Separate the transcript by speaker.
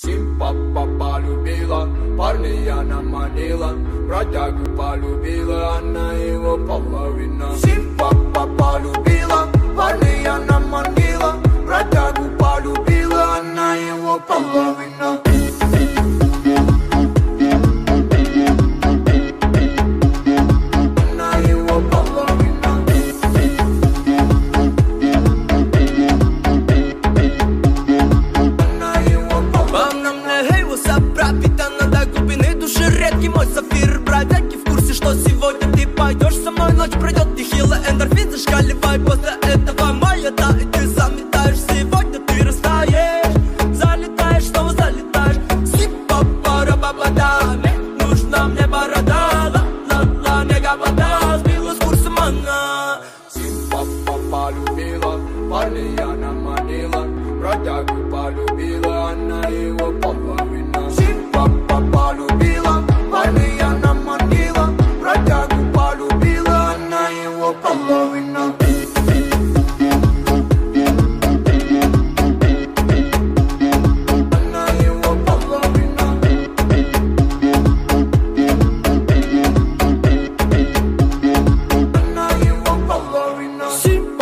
Speaker 1: Симпапа полюбила, парня она манила Бродягу полюбила, она его половина Симпапа полюбила, парня она манила Бродягу полюбила, она его половина не мой сапфир. Бродяги в курсе, что сегодня ты пойдешь со мной. Ночь пройдет нехило, эндорфин зашкаливай После этого моя, да, и ты заметаешь. Сегодня ты растаешь, залетаешь, снова залетаешь. Сипа, пара, баба, да, мне нужна мне борода. Ла, ла,
Speaker 2: ла, мега вода,
Speaker 1: сбила
Speaker 2: с
Speaker 1: курса мана. Сипа, полюбила, парня я наманила Бродягу полюбила.